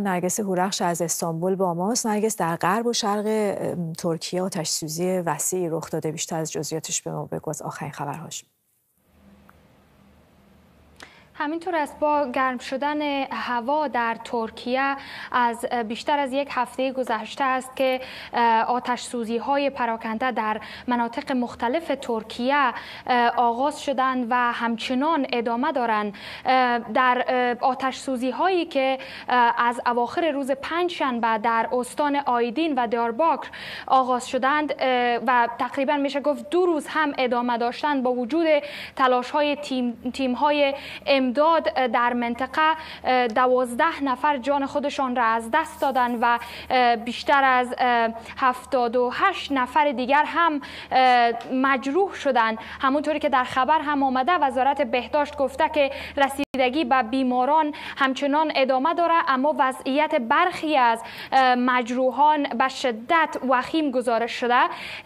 نرگس هورخش از استانبول با ماست. نرگس در غرب و شرق ترکیه آتش سوزی وسیعی رخ داده. بیشتر از جزئیاتش به ما بگو. از آخرین خبرهاش. همینطور است با گرم شدن هوا در ترکیه از بیشتر از یک هفته گذشته است که آتش سوزی های پراکنده در مناطق مختلف ترکیه آغاز شدند و همچنان ادامه دارند. در آتش سوزی هایی که از اواخر روز پنج شنبه در استان آیدین و دیارباکر آغاز شدند و تقریبا میشه گفت دو روز هم ادامه داشتند با وجود تلاش های تیم, تیم های امداد در منطقه دوازده نفر جان خودشان را از دست دادن و بیشتر از هفتاد و هشت نفر دیگر هم مجروح شدند. همونطوری که در خبر هم آمده وزارت بهداشت گفته که رسیدگی به بیماران همچنان ادامه داره اما وضعیت برخی از مجروحان به شدت وخیم گزارش شده.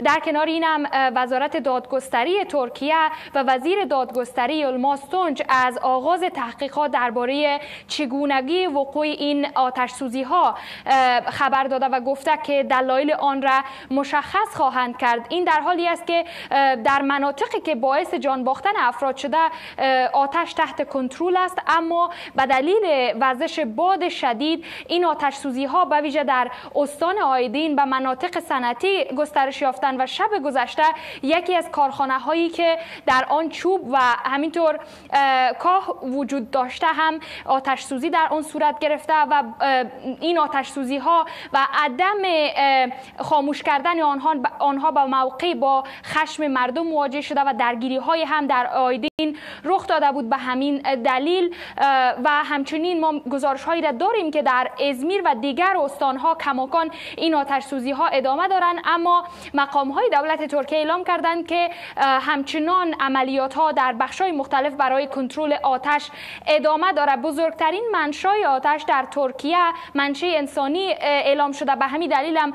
در کنار این هم وزارت دادگستری ترکیه و وزیر دادگستری یلماس از آغاز تحقیقات درباره چگونگی وقوع این آتش سوزی ها خبر داده و گفته که دلایل آن را مشخص خواهند کرد. این در حالی است که در مناطقی که باعث جان باختن افراد شده آتش تحت کنترل است. اما به دلیل وزش باد شدید این آتش سوزی ها به ویژه در استان آیدین به مناطق صنعتی گسترش یافتن و شب گذشته یکی از کارخانه هایی که در آن چوب و همینطور کاه وجود داشته هم آتش سوزی در آن صورت گرفته و این آتش سوزی ها و عدم خاموش کردن آنها آنها به موقع با خشم مردم مواجه شده و درگیری های هم در آیدین رخ داده بود به همین دلیل و همچنین ما گزارش هایی را داریم که در ازمیر و دیگر استان ها کماکان این آتش سوزی ها ادامه دارند. اما مقام های دولت ترکیه اعلام کردند که همچنان عملیات ها در بخش های مختلف برای کنترل آتش ادامه داره. بزرگترین منشای آتش در ترکیه منشه انسانی اعلام شده. به همین دلیل هم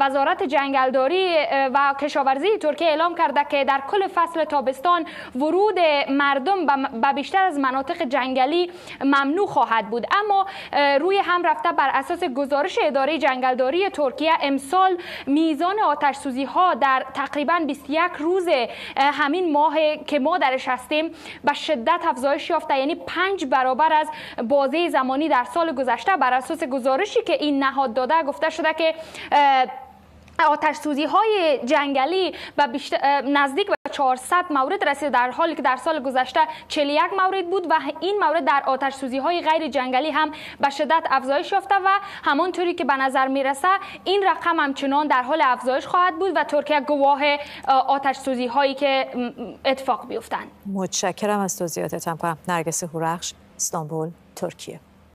وزارت جنگلداری و کشاورزی ترکیه اعلام کرده که در کل فصل تابستان ورود مردم به بیشتر از مناطق جنگلی ممنوع خواهد بود. اما روی هم رفته بر اساس گزارش اداره جنگلداری ترکیه امسال میزان آتش سوزی ها در تقریبا 21 روز همین ماه که ما درش هستیم به شدت افزایش یافته یعنی پنج برابر از بازه زمانی در سال گذشته بر اساس گزارشی که این نهاد داده گفته شده که آتش سوزی های جنگلی و نزدیک به 400 مورد رسید در حالی که در سال گذشته 41 مورد بود و این مورد در آتش سوزی های غیر جنگلی هم به شدت افزایش یافته و همانطوری که به نظر می‌رسه این رقم همچنان در حال افزایش خواهد بود و ترکیه گواه آتش سوزی هایی که اتفاق بیفتند. متشکرم از توضیحاتتان نرگس هورخش استانبول ترکیه.